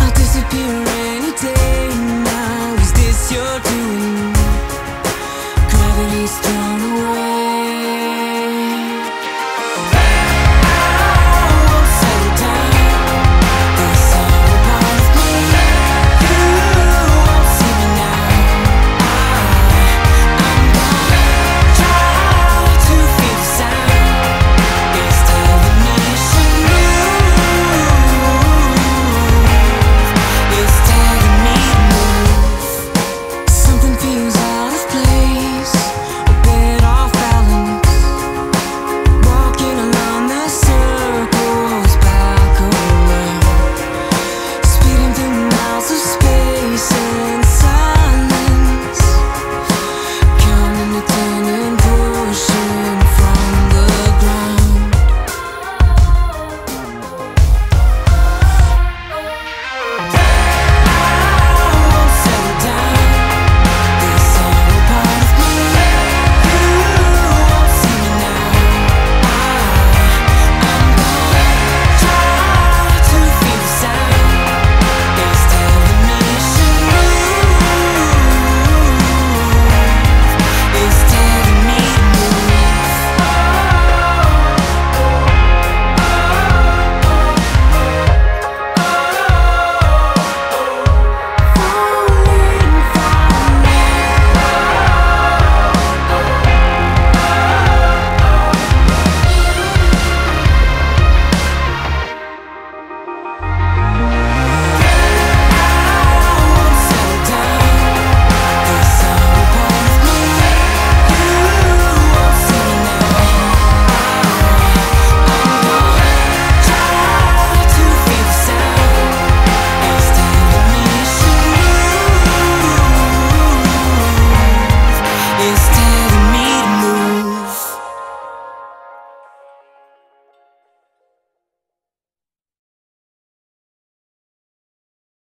I'll disappear any day now. Is this your dream?